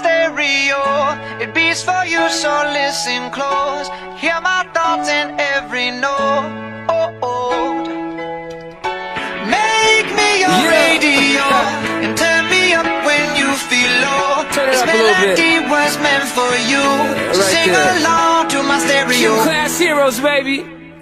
stereo. It beats for you, so listen close. Hear my thoughts in every note. Oh, oh. Make me your Yeah. radio and turn me up when you feel low. Turn this up a little bit. melody was meant for you. So right sing there. along to my stereo. Class heroes, baby.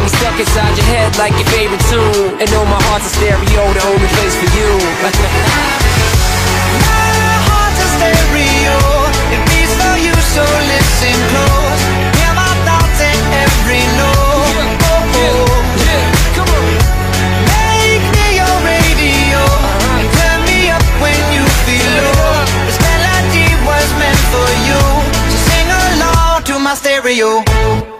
Me stuck inside your head like your favorite tune. And know my heart's a stereo, the only place for you. My heart's a stereo. It beats for you, so listen close. Hear my thoughts in every note. Come on. Make me your radio and turn me up when you feel low. This melody was meant for you, so sing along to my stereo.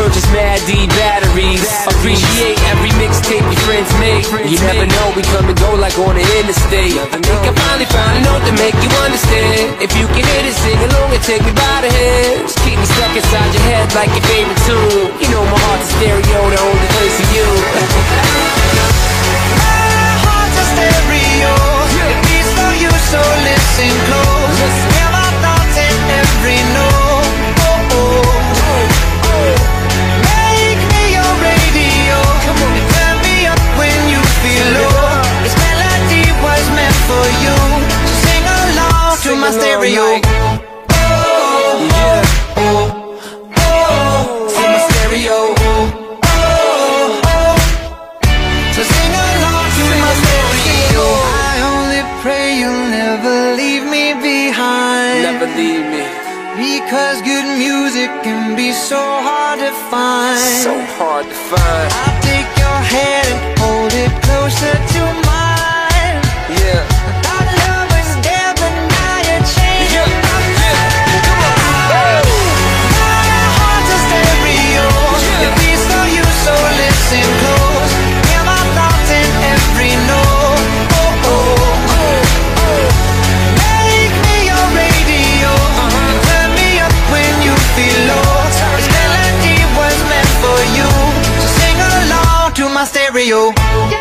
purchase Mad D batteries. Appreciate every mixtape your friends make. You never know, we come and go like on the interstate. I think I finally found a note to make you understand. If you can hit it, sing along and take me by the hands. Keep me stuck inside your head like your favorite tune. You know my heart's a stereo, the only place for you. to my stereo. Yeah. To my stereo. So sing along to my stereo. I only pray you'll never leave me behind. Never leave me. Because good music can be so hard to find. So hard to find. I'll take your hand and hold it closer to mine. Stereo.